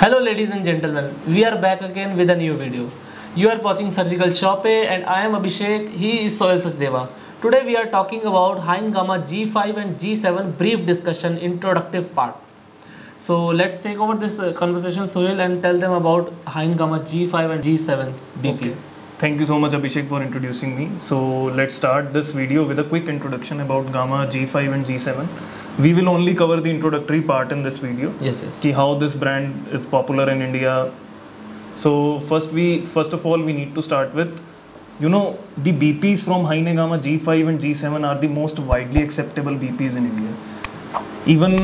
Hello ladies and gentlemen, we are back again with a new video. You are watching Surgical Shoppe and I am Abhishek, he is Soil Sachdeva. Today we are talking about Heine Gamma G5 and G7 brief discussion introductive part. So let's take over this uh, conversation Soil and tell them about Heine Gamma G5 and G7 BP. Okay. Thank you so much Abhishek for introducing me. So let's start this video with a quick introduction about Gamma G5 and G7. We will only cover the introductory part in this video. Yes, yes. Ki how this brand is popular in India. So first we first of all we need to start with you know the BPs from Heine Gamma G5 and G7 are the most widely acceptable BPs in India. Even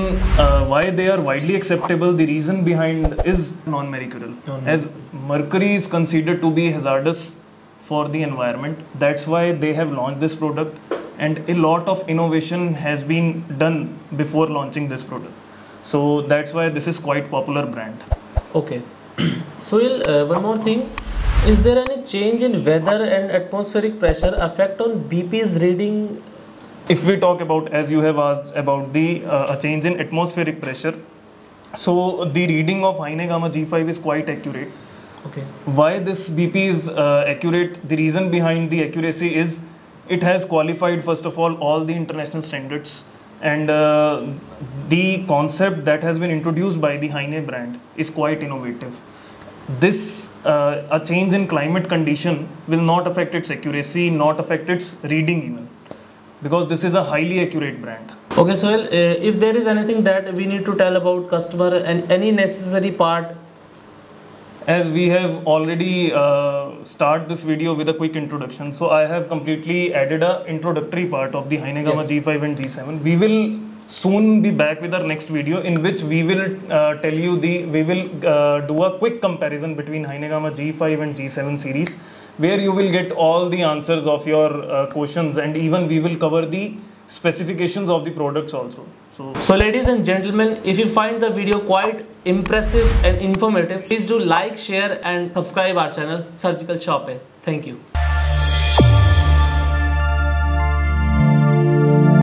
uh, why they are widely acceptable, the reason behind is non-mercurial. Non-mercurial. As mercury is considered to be hazardous for the environment. That's why they have launched this product, and a lot of innovation has been done before launching this product. So that's why this is quite popular brand. Okay. Soil, uh, one more thing. Is there any change in weather and atmospheric pressure affect on BP's reading? If we talk about, as you have asked about the uh, a change in atmospheric pressure, so the reading of Heine Gamma G5 is quite accurate. Okay. Why this BP is uh, accurate? The reason behind the accuracy is it has qualified first of all all the international standards and uh, the concept that has been introduced by the Heine brand is quite innovative. This uh, a change in climate condition will not affect its accuracy, not affect its reading even, because this is a highly accurate brand. Okay, so uh, if there is anything that we need to tell about customer and any necessary part, as we have already uh, start this video with a quick introduction so i have completely added a introductory part of the Heine Gamma Yes. g5 and g7 we will soon be back with our next video in which we will uh, tell you the we will uh, do a quick comparison between Heine Gamma g5 and g7 series where you will get all the answers of your uh, questions and even we will cover the specifications of the products also so ladies and gentlemen, if you find the video quite impressive and informative, please do like, share, and subscribe our channel Surgical Shoppe. Thank you.